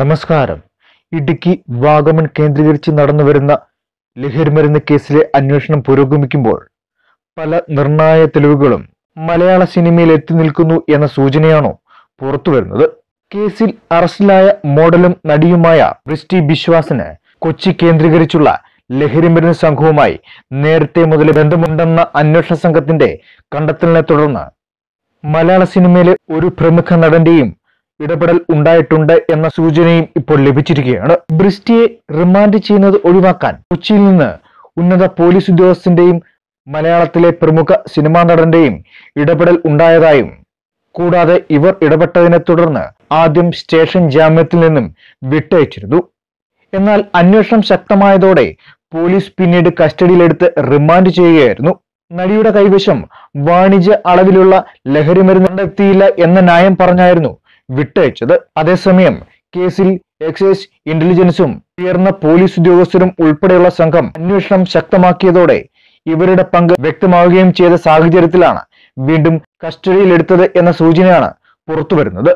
നമസ്കാരം. ഇടുക്കി വാഗമൺ കേന്ദ്രീകരിച്ച് നടന്നുവരുന്ന ലഹരിമരുന്ന് കേസിലെ അന്വേഷണം പുരോഗമിക്കുമ്പോൾ പല നിർണായ തെളിവുകളും മലയാള സിനിമയിൽ എത്തി നിൽക്കുന്നു എന്ന സൂചനയാണോ പുറത്തുവരുന്നത്? കേസിൽ അറസ്റ്റിലായ മോഡലും നടിയുമായ ബ്രിസ്റ്റി ബിശ്വാസിന് കൊച്ചി കേന്ദ്രീകരിച്ചുള്ള ലഹരിമരുന്ന് സംഘവുമായി നേരത്തെ മുതൽ ബന്ധമുണ്ടെന്ന അന്വേഷണ സംഘത്തിന്റെ കണ്ടെത്തലിനെ തുടർന്ന് മലയാള സിനിമയിലെ ഒരു പ്രമുഖ നടന്റെയും ഇടപെടൽ ഉണ്ടായിട്ടുണ്ട് എന്ന സൂചനയും ഇപ്പോൾ ലഭിച്ചിരിക്കുകയാണ്. ബ്രിസ്റ്റിയെ റിമാൻഡ് ചെയ്യുന്നത് ഒഴിവാക്കാൻ കൊച്ചിയിൽ നിന്ന് ഉന്നത പോലീസ് ഉദ്യോഗസ്ഥന്റെയും മലയാളത്തിലെ പ്രമുഖ സിനിമാ നടന്റെയും ഇടപെടൽ ഉണ്ടായതായും കൂടാതെ ഇവർ ഇടപെട്ടതിനെ തുടർന്ന് ആദ്യം സ്റ്റേഷൻ ജാമ്യത്തിൽ നിന്നും വിട്ടയച്ചിരുന്നു. എന്നാൽ അന്വേഷണം ശക്തമായതോടെ പോലീസ് പിന്നീട് കസ്റ്റഡിയിലെടുത്ത് റിമാൻഡ് ചെയ്യുകയായിരുന്നു. നടിയുടെ കൈവശം വാണിജ്യ അളവിലുള്ള ലഹരിമരുന്ന് കണ്ടെത്തിയില്ല എന്ന ന്യായം പറഞ്ഞായിരുന്നു വിട്ടയച്ചത്. അതേസമയം കേസിൽ എക്സൈസ് ഇന്റലിജൻസും ഉയർന്ന പോലീസ് ഉദ്യോഗസ്ഥരും ഉൾപ്പെടെയുള്ള സംഘം അന്വേഷണം ശക്തമാക്കിയതോടെ ഇവരുടെ പങ്ക് വ്യക്തമാവുകയും ചെയ്ത സാഹചര്യത്തിലാണ് വീണ്ടും കസ്റ്റഡിയിലെടുത്തത് എന്ന സൂചനയാണ് പുറത്തുവരുന്നത്.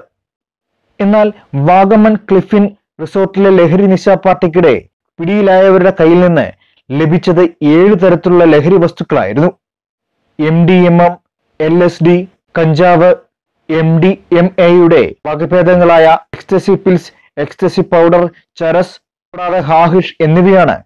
എന്നാൽ വാഗമൺ ക്ലിഫിൻ റിസോർട്ടിലെ ലഹരി നിശ പാർട്ടിക്കിടെ പിടിയിലായവരുടെ കയ്യിൽ നിന്ന് ലഭിച്ചത് ഏഴ് തരത്തിലുള്ള ലഹരി വസ്തുക്കളായിരുന്നു. M D M M L S D കഞ്ചാവ് എം ഡി എം എയുടെ വകഭേദങ്ങളായ ecstasy pills ecstasy powder charas കൂടാതെ ഹാഹിഷ് എന്നിവയാണ്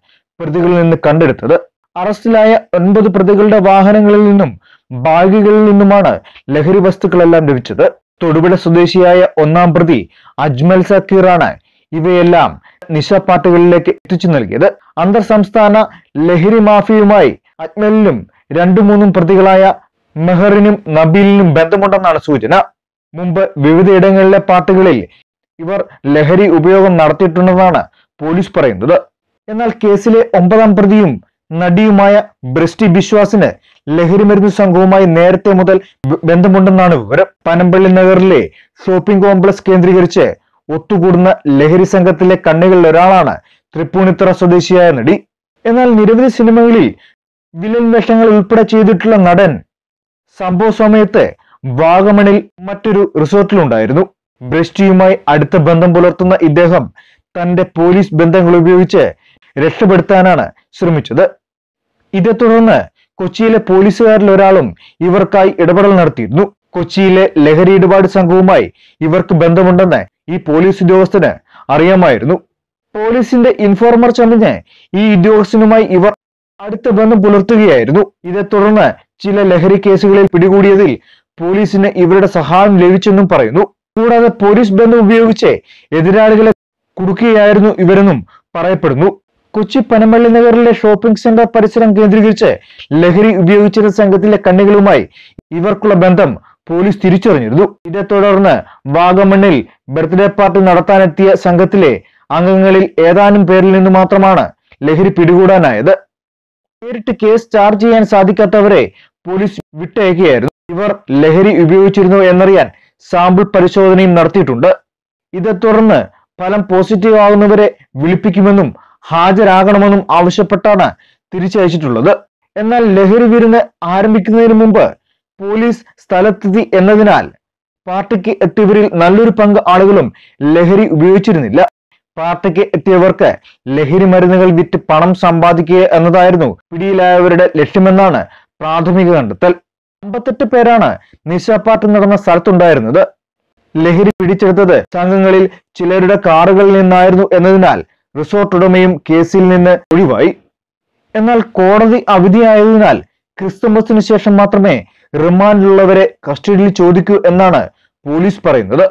പ്രതികളിൽ നിന്ന് കണ്ടെടുത്തത്. അറസ്റ്റിലായ ഒൻപത് പ്രതികളുടെ വാഹനങ്ങളിൽ നിന്നും ബാഗുകളിൽ നിന്നുമാണ് ലഹരി വസ്തുക്കളെല്ലാം ലഭിച്ചത്. തൊടുപുഴ സ്വദേശിയായ ഒന്നാം പ്രതി അജ്മൽ സക്കീറാണ് ഇവയെല്ലാം നിശാപ്പാട്ടുകളിലേക്ക് എത്തിച്ചു നൽകിയത്. അന്തർ സംസ്ഥാന ലഹരി മാഫിയുമായി അജ്മലിലും രണ്ടു മൂന്നും പ്രതികളായ മെഹറിനും നബീലിനും ബന്ധമുണ്ടെന്നാണ് സൂചന. മുമ്പ് വിവിധയിടങ്ങളിലെ പാട്ടുകളിൽ ഇവർ ലഹരി ഉപയോഗം നടത്തിയിട്ടുണ്ടെന്നാണ് പോലീസ് പറയുന്നത്. എന്നാൽ കേസിലെ ഒമ്പതാം പ്രതിയും നടിയുമായ ബ്രിസ്റ്റി ബിശ്വാസിന് ലഹരിമരുന്ന് സംഘവുമായി നേരത്തെ മുതൽ ബന്ധമുണ്ടെന്നാണ് വിവരം. പനമ്പള്ളി നഗറിലെ ഷോപ്പിംഗ് കോംപ്ലക്സ് കേന്ദ്രീകരിച്ച് ഒത്തുകൂടുന്ന ലഹരി സംഘത്തിലെ കണ്ണികളിൽ ഒരാളാണ് തൃപ്പൂണിത്തുറ സ്വദേശിയായ നടി. എന്നാൽ നിരവധി സിനിമകളിൽ വില്ലൻ വേഷങ്ങൾ ഉൾപ്പെടെ ചെയ്തിട്ടുള്ള നടൻ സംഭവ സമയത്ത് വാഗമണിൽ മറ്റൊരു റിസോർട്ടിലുണ്ടായിരുന്നു. ബ്രഷ്ടിയുമായി അടുത്ത ബന്ധം പുലർത്തുന്ന ഇദ്ദേഹം തന്റെ പോലീസ് ബന്ധങ്ങൾ ഉപയോഗിച്ച് രക്ഷപ്പെടുത്താനാണ് ശ്രമിച്ചത്. ഇതേ തുടർന്ന് കൊച്ചിയിലെ പോലീസുകാരിൽ ഒരാളും ഇവർക്കായി ഇടപെടൽ നടത്തിയിരുന്നു. കൊച്ചിയിലെ ലഹരി ഇടപാട് സംഘവുമായി ഇവർക്ക് ബന്ധമുണ്ടെന്ന് ഈ പോലീസ് ഉദ്യോഗസ്ഥന് അറിയാമായിരുന്നു. പോലീസിന്റെ ഇൻഫോർമർ ചമഞ്ഞ് ഈ ഉദ്യോഗസ്ഥനുമായി ഇവർ അടുത്ത ബന്ധം പുലർത്തുകയായിരുന്നു. ഇതേ തുടർന്ന് ചില ലഹരി കേസുകളിൽ പിടികൂടിയതിൽ പോലീസിന് ഇവരുടെ സഹായം ലഭിച്ചെന്നും പറയുന്നു. കൂടാതെ പോലീസ് ബന്ധം ഉപയോഗിച്ച് എതിരാളികളെ കുടുക്കുകയായിരുന്നു ഇവരെന്നും പറയപ്പെടുന്നു. കൊച്ചി പനമള്ളി നഗറിലെ ഷോപ്പിംഗ് സെന്റർ പരിസരം കേന്ദ്രീകരിച്ച് ലഹരി ഉപയോഗിച്ചിരുന്ന സംഘത്തിലെ കണ്ണികളുമായി ഇവർക്കുള്ള ബന്ധം പോലീസ് തിരിച്ചറിഞ്ഞിരുന്നു. ഇതേ തുടർന്ന് വാഗമണ്ണിൽ ബർത്ത്ഡേ പാർട്ടി നടത്താനെത്തിയ സംഘത്തിലെ അംഗങ്ങളിൽ ഏതാനും പേരിൽ നിന്ന് മാത്രമാണ് ലഹരി പിടികൂടാനായത്. നേരിട്ട് കേസ് ചാർജ് ചെയ്യാൻ സാധിക്കാത്തവരെ പോലീസ് വിട്ടയക്കുകയായിരുന്നു. ഇവർ ലഹരി ഉപയോഗിച്ചിരുന്നു എന്നറിയാൻ സാമ്പിൾ പരിശോധനയും നടത്തിയിട്ടുണ്ട്. ഇതേ തുടർന്ന് ഫലം പോസിറ്റീവ് ആകുന്നവരെ വിളിപ്പിക്കുമെന്നും ഹാജരാകണമെന്നും ആവശ്യപ്പെട്ടാണ് തിരിച്ചയച്ചിട്ടുള്ളത്. എന്നാൽ ലഹരി വിരുന്ന് ആരംഭിക്കുന്നതിന് മുമ്പ് പോലീസ് സ്ഥലത്തെത്തി എന്നതിനാൽ പാർട്ടിക്ക് എത്തിയവരിൽ നല്ലൊരു പങ്ക് ആളുകളും ലഹരി ഉപയോഗിച്ചിരുന്നില്ല. പാർട്ടിക്ക് എത്തിയവർക്ക് ലഹരി മരുന്നുകൾ വിറ്റ് പണം സമ്പാദിക്കുക എന്നതായിരുന്നു പിടിയിലായവരുടെ ലക്ഷ്യമെന്നാണ് പ്രാഥമിക കണ്ടെത്തൽ അമ്പത്തെട്ട് പേരാണ് നിശാ നടന്ന സ്ഥലത്തുണ്ടായിരുന്നത്. ലഹരി പിടിച്ചെടുത്തത് സംഘങ്ങളിൽ ചിലരുടെ കാറുകളിൽ നിന്നായിരുന്നു എന്നതിനാൽ റിസോർട്ട് ഉടമയും കേസിൽ നിന്ന് ഒഴിവായി. എന്നാൽ കോടതി അവധിയായതിനാൽ ക്രിസ്തുമസിന് ശേഷം മാത്രമേ റിമാൻഡിലുള്ളവരെ കസ്റ്റഡിയിൽ ചോദിക്കൂ എന്നാണ് പോലീസ് പറയുന്നത്.